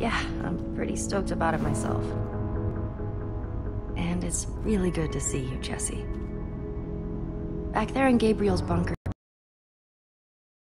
Yeah, I'm pretty stoked about it myself. And it's really good to see you, Jesse. Back there in Gabriel's bunker,